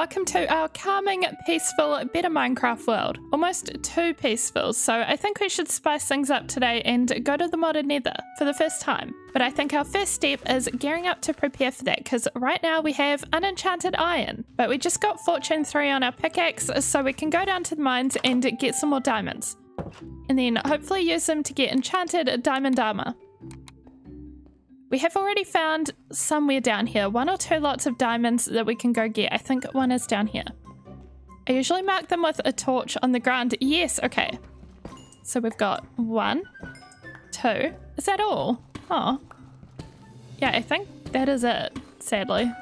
Welcome to our calming, peaceful, better Minecraft world. Almost too peaceful, so I think we should spice things up today and go to the modded nether for the first time. But I think our first step is gearing up to prepare for that because right now we have unenchanted iron, but we just got fortune 3 on our pickaxe so we can go down to the mines and get some more diamonds. And then hopefully use them to get enchanted diamond armor. We have already found somewhere down here, one or two lots of diamonds that we can go get. I think one is down here. I usually mark them with a torch on the ground. Yes, okay. So we've got one, two. Is that all? Oh. Yeah, I think that is it, sadly.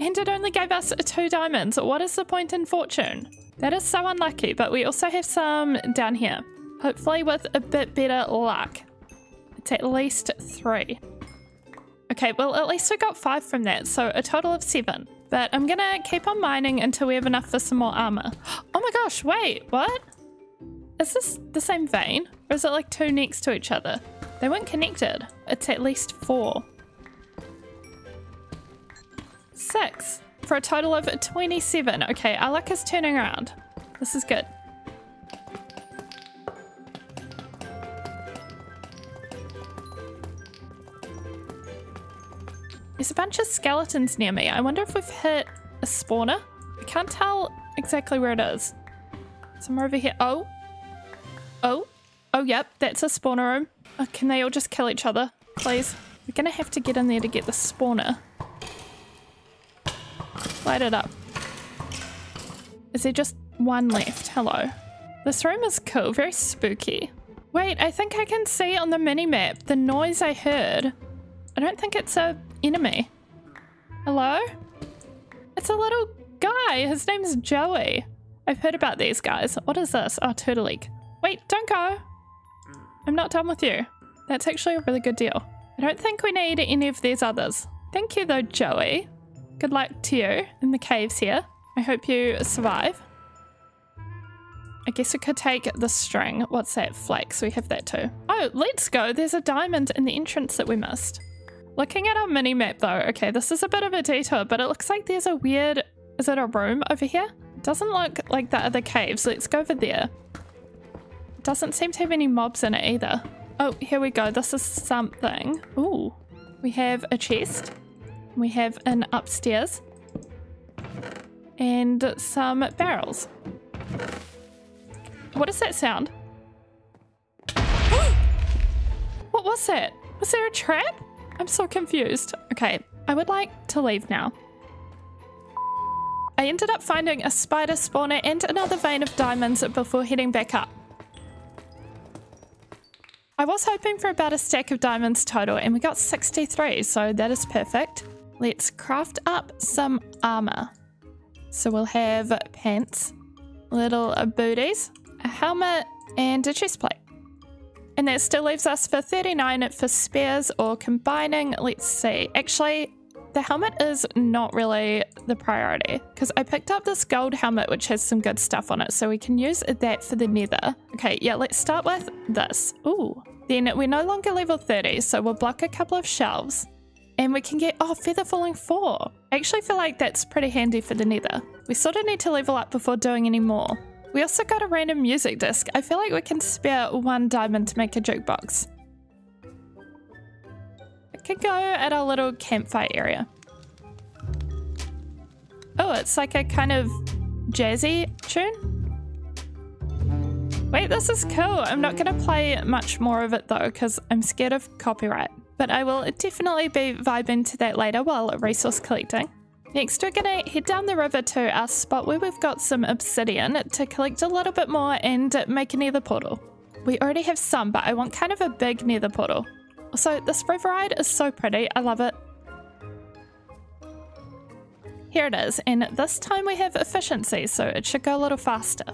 And it only gave us two diamonds. What is the point in fortune? That is so unlucky, but we also have some down here. Hopefully with a bit better luck. It's at least three. Okay, well, at least we got five from that, so a total of seven. But I'm gonna keep on mining until we have enough for some more armor. Oh my gosh, wait, what? Is this the same vein? Or is it like two next to each other? They weren't connected. It's at least four. Six. For a total of 27. Okay, our luck is turning around. This is good. There's a bunch of skeletons near me. I wonder if we've hit a spawner. I can't tell exactly where it is. Somewhere over here. Oh. Oh. Oh, yep. That's a spawner room. Oh, can they all just kill each other? Please. We're to have to get in there to get the spawner. Light it up. Is there just one left? Hello. This room is cool. Very spooky. Wait, I think I can see on the mini-map the noise I heard. I don't think it's a enemy. Hello? It's a little guy. His name's Joey. I've heard about these guys. What is this? Oh, turtle egg. Wait, don't go. I'm not done with you. That's actually a really good deal. I don't think we need any of these others. Thank you though, Joey. Good luck to you in the caves here. I hope you survive. I guess we could take the string. What's that? Flax. We have that too. Oh, let's go. There's a diamond in the entrance that we missed. Looking at our mini map though, okay, this is a bit of a detour, but it looks like there's a weird, is it a room over here? Doesn't look like the other caves. Let's go over there. Doesn't seem to have any mobs in it either. Oh, here we go. This is something. Ooh, we have a chest. We have an upstairs and some barrels. What is that sound? what was that? Was there a trap? I'm so confused. Okay, I would like to leave now. I ended up finding a spider spawner and another vein of diamonds before heading back up. I was hoping for about a stack of diamonds total and we got 63, so that is perfect. Let's craft up some armor. So we'll have pants, little booties, a helmet, and a chest plate. And that still leaves us for 39 for spares or combining. Let's see. Actually, the helmet is not really the priority because I picked up this gold helmet which has some good stuff on it so we can use that for the nether. Okay, yeah, let's start with this. Ooh. Then we're no longer level 30 so we'll block a couple of shelves and we can get, oh, feather falling 4. I actually feel like that's pretty handy for the nether. We sort of need to level up before doing any more. We also got a random music disc. I feel like we can spare one diamond to make a jukebox. It could go at our little campfire area. Oh, it's like a kind of jazzy tune. Wait, this is cool. I'm not going to play much more of it though because I'm scared of copyright. But I will definitely be vibing to that later while resource collecting. Next, we're going to head down the river to our spot where we've got some obsidian to collect a little bit more and make a nether portal. We already have some, but I want kind of a big nether portal. Also, this river ride is so pretty. I love it. Here it is, and this time we have efficiency, so it should go a little faster.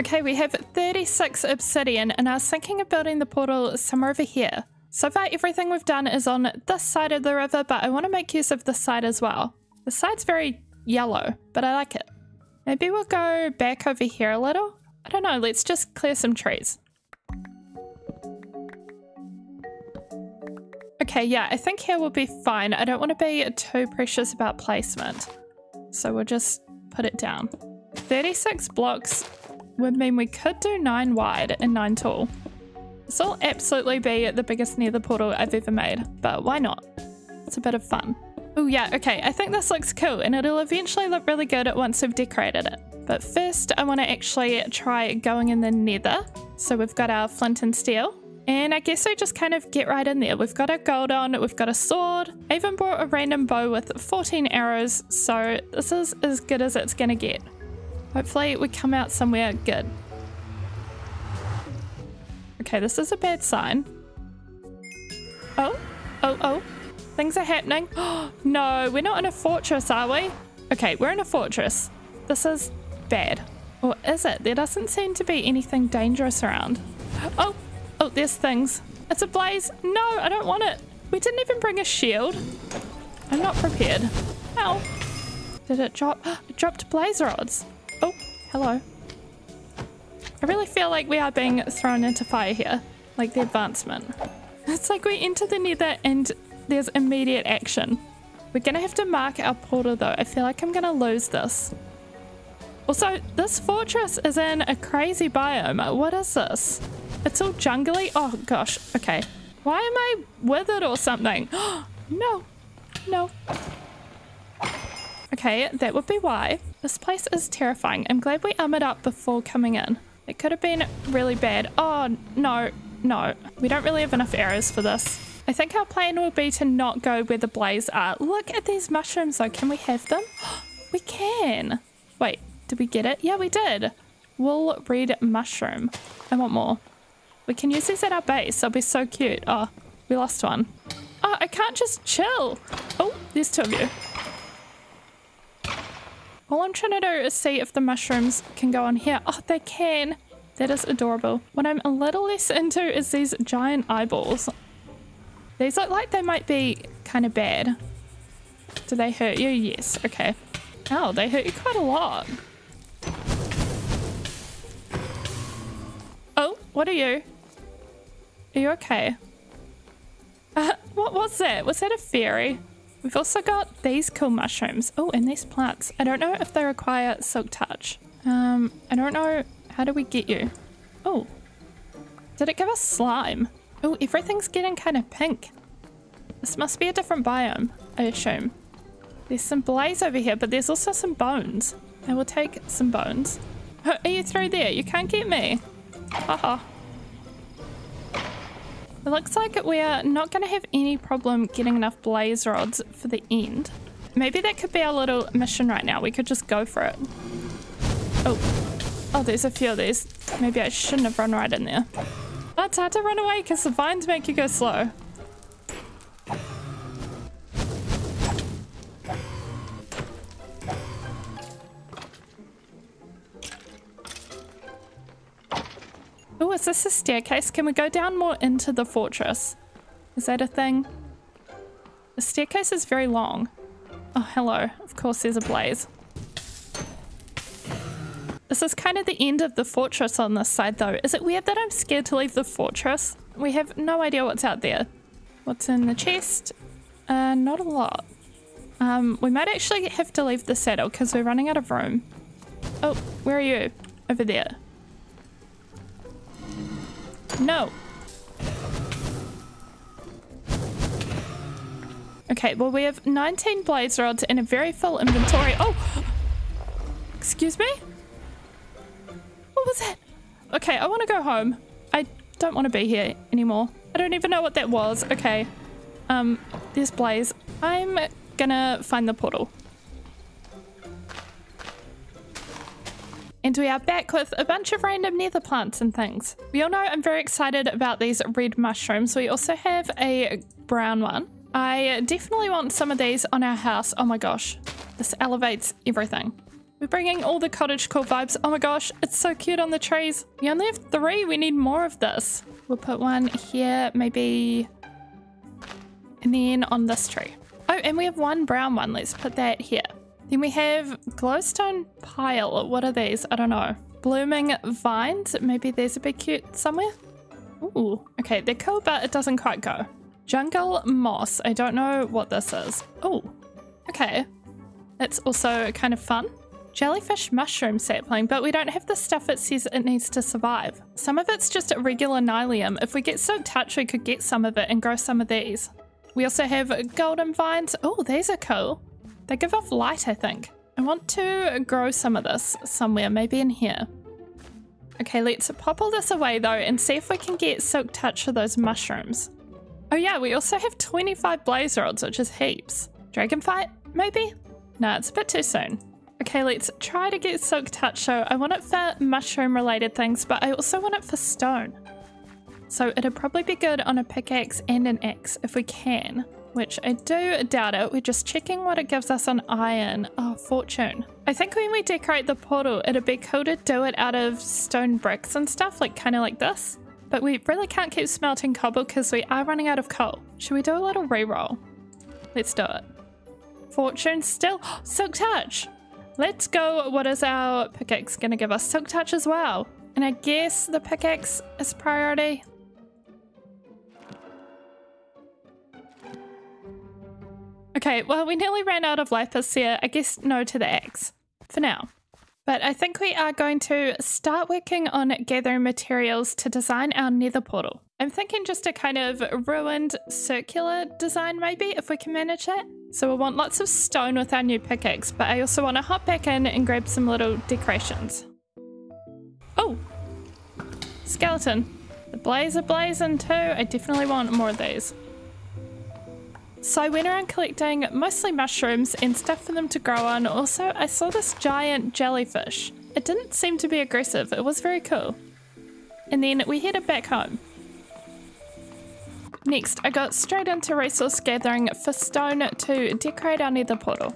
Okay, we have 36 obsidian, and I was thinking of building the portal somewhere over here. So far, everything we've done is on this side of the river, but I want to make use of this side as well. The side's very yellow, but I like it. Maybe we'll go back over here a little? I don't know, let's just clear some trees. Okay, yeah, I think here will be fine. I don't want to be too precious about placement. So we'll just put it down. 36 blocks would mean we could do 9 wide and 9 tall. This will absolutely be the biggest nether portal I've ever made, but why not? It's a bit of fun. Oh yeah, okay, I think this looks cool and it'll eventually look really good once we've decorated it. But first I want to actually try going in the nether. So we've got our flint and steel. And I guess I just kind of get right in there. We've got our gold on, we've got a sword. I even brought a random bow with 14 arrows, so this is as good as it's gonna get. Hopefully we come out somewhere good. Okay, this is a bad sign. Oh, oh, oh. Things are happening. no, we're not in a fortress, are we? Okay, we're in a fortress. This is bad. Or is it? There doesn't seem to be anything dangerous around. Oh, oh, there's things. It's a blaze. No, I don't want it. We didn't even bring a shield. I'm not prepared. Ow. Did it drop? It dropped blaze rods. Oh, hello. I really feel like we are being thrown into fire here. Like the advancement. It's like we enter the nether and there's immediate action. We're gonna have to mark our portal though. I feel like I'm gonna lose this. Also, this fortress is in a crazy biome. What is this? It's all jungly. Oh gosh, okay. Why am I withered or something? no, no. Okay, that would be why. This place is terrifying. I'm glad we armored up before coming in. It could have been really bad. Oh, no, no. We don't really have enough arrows for this. I think our plan will be to not go where the blaze are. Look at these mushrooms though. Can we have them? we can. Wait, did we get it? Yeah, we did. Wool reed mushroom. I want more. We can use these at our base. They'll be so cute. Oh, we lost one. Oh, I can't just chill. Oh, there's two of you. All I'm trying to do is see if the mushrooms can go on here. Oh, they can. That is adorable. What I'm a little less into is these giant eyeballs. These look like they might be kind of bad. Do they hurt you? Yes. Okay. Oh, they hurt you quite a lot. Oh, what are you? Are you okay? Uh, what was that? Was that a fairy? We've also got these cool mushrooms. Oh, and these plants. I don't know if they require silk touch. Um, I don't know. How do we get you? Oh, did it give us slime? Oh, everything's getting kind of pink. This must be a different biome, I assume. There's some blaze over here, but there's also some bones. I will take some bones. Are you through there? You can't get me. Haha. It looks like we are not going to have any problem getting enough blaze rods for the end. Maybe that could be our little mission right now. We could just go for it. Oh. Oh, there's a few of these. Maybe I shouldn't have run right in there. Oh, it's hard to run away because the vines make you go slow. Is this a staircase? Can we go down more into the fortress? Is that a thing? The staircase is very long. Oh, hello. Of course there's a blaze. This is kind of the end of the fortress on this side though. Is it weird that I'm scared to leave the fortress? We have no idea what's out there. What's in the chest? Uh, not a lot. Um, we might actually have to leave the saddle because we're running out of room. Oh, where are you? Over there. No. Okay, well we have 19 blaze rods and a very full inventory. Oh! Excuse me? What was that? Okay, I want to go home. I don't want to be here anymore. I don't even know what that was. Okay. Um, there's Blaze. I'm gonna find the portal. And we are back with a bunch of random nether plants and things. We all know I'm very excited about these red mushrooms. We also have a brown one. I definitely want some of these on our house. Oh my gosh, this elevates everything. We're bringing all the cottage core vibes. Oh my gosh, it's so cute on the trees. We only have three. We need more of this. We'll put one here, maybe, and then on this tree. Oh, and we have one brown one. Let's put that here. Then we have glowstone pile. What are these? I don't know. Blooming vines. Maybe there's a big cute somewhere. Ooh, okay, they're cool, but it doesn't quite go. Jungle moss. I don't know what this is. Oh, okay. It's also kind of fun. Jellyfish mushroom sapling, but we don't have the stuff it says it needs to survive. Some of it's just regular nylium. If we get Silk Touch, we could get some of it and grow some of these. We also have golden vines. Oh, these are cool. They give off light, I think. I want to grow some of this somewhere, maybe in here. Okay, let's pop all this away though and see if we can get Silk Touch for those mushrooms. Oh yeah, we also have 25 blaze rods, which is heaps. Dragon fight, maybe? No, it's a bit too soon. Okay, let's try to get Silk Touch. So I want it for mushroom related things, but I also want it for stone. So it'd probably be good on a pickaxe and an axe if we can, which I do doubt it. We're just checking what it gives us on iron. Oh, fortune. I think when we decorate the portal, it'd be cool to do it out of stone bricks and stuff, like kind of like this. But we really can't keep smelting cobble because we are running out of coal. Should we do a little reroll? Let's do it. Fortune still. Silk Touch! Let's go. What is our pickaxe going to give us? Silk Touch as well. And I guess the pickaxe is priority. Okay, well, we nearly ran out of lapis here. I guess no to the axe for now. But I think we are going to start working on gathering materials to design our nether portal. I'm thinking just a kind of ruined circular design maybe, if we can manage that. So we'll want lots of stone with our new pickaxe, but I also want to hop back in and grab some little decorations. Oh! Skeleton. The blaze are blazing too. I definitely want more of these. So I went around collecting mostly mushrooms and stuff for them to grow on. Also, I saw this giant jellyfish. It didn't seem to be aggressive. It was very cool. And then we headed back home. Next, I got straight into resource gathering for stone to decorate our nether portal.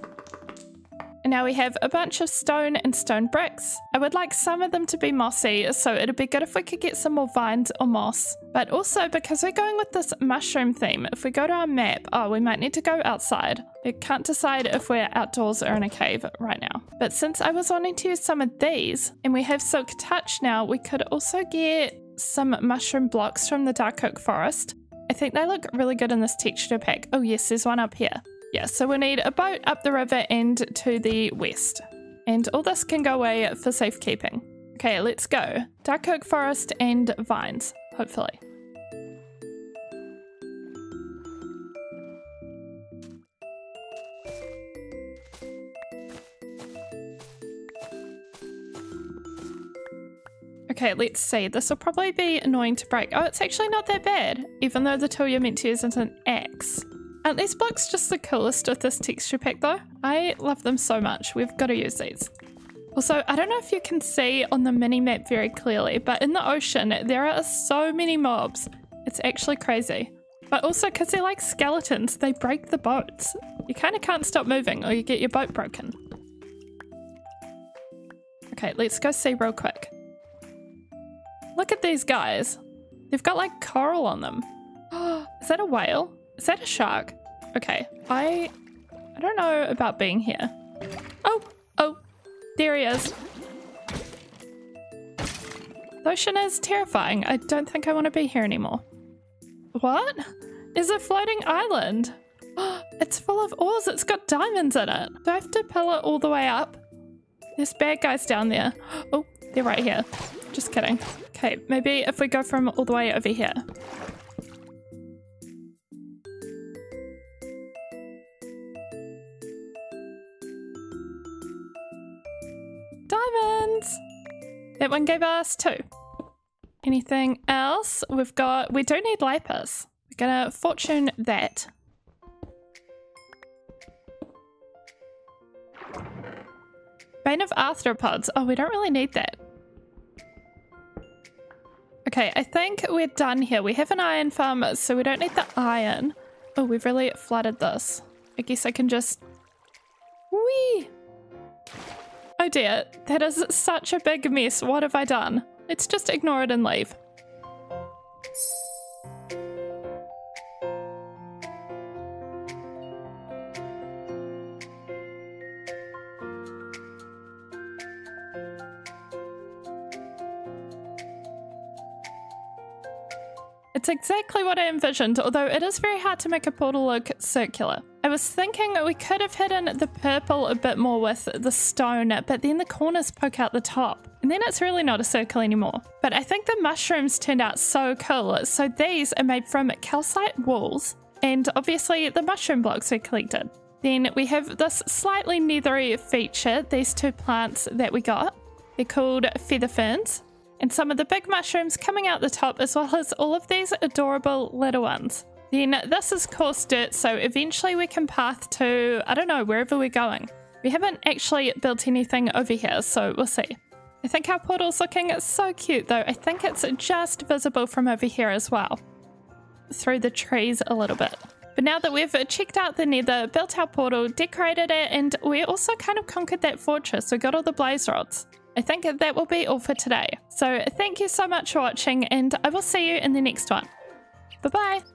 Now we have a bunch of stone and stone bricks. I would like some of them to be mossy, so it'd be good if we could get some more vines or moss. But also, because we're going with this mushroom theme, if we go to our map, oh, we might need to go outside. I can't decide if we're outdoors or in a cave right now. But since I was wanting to use some of these, and we have Silk Touch now, we could also get some mushroom blocks from the Dark Oak Forest I think they look really good in this texture pack. Oh yes, there's one up here. Yeah, so we'll need a boat up the river and to the west. And all this can go away for safekeeping. Okay, let's go. Dark oak forest and vines, hopefully. Okay, let's see. This will probably be annoying to break. Oh, it's actually not that bad, even though the tool you're meant to use is an axe. Aren't these blocks just the coolest with this texture pack though? I love them so much. We've got to use these. Also, I don't know if you can see on the mini map very clearly, but in the ocean, there are so many mobs. It's actually crazy. But also, because they're like skeletons, they break the boats. You kind of can't stop moving or you get your boat broken. Okay, let's go see real quick. Look at these guys. They've got like coral on them. Is that a whale? Is that a shark? Okay, I I don't know about being here. Oh, oh, there he is. The ocean is terrifying. I don't think I want to be here anymore. What? Is a floating island? It's full of ores. It's got diamonds in it. Do I have to pull it all the way up? There's bad guys down there. Oh, they're right here. Just kidding. Okay, maybe if we go from all the way over here. That one gave us two. Anything else? We've got, we don't need lapis. We're gonna fortune that. Bane of arthropods. Oh, we don't really need that. Okay, I think we're done here. We have an iron farm, so we don't need the iron. Oh, we've really flooded this. I guess I can just... Whee! Oh dear, that is such a big mess. What have I done? Let's just ignore it and leave. It's exactly what I envisioned, although it is very hard to make a portal look circular. I was thinking we could have hidden the purple a bit more with the stone, but then the corners poke out the top. And then it's really not a circle anymore. But I think the mushrooms turned out so cool. So these are made from calcite walls and obviously the mushroom blocks we collected. Then we have this slightly neathery feature, these two plants that we got. They're called feather ferns and some of the big mushrooms coming out the top as well as all of these adorable little ones. Then this is coarse dirt, so eventually we can path to, I don't know, wherever we're going. We haven't actually built anything over here, so we'll see. I think our portal's looking so cute though. I think it's just visible from over here as well. Through the trees a little bit. But now that we've checked out the nether, built our portal, decorated it, and we also kind of conquered that fortress, we got all the blaze rods. I think that will be all for today. So thank you so much for watching and I will see you in the next one. Bye bye!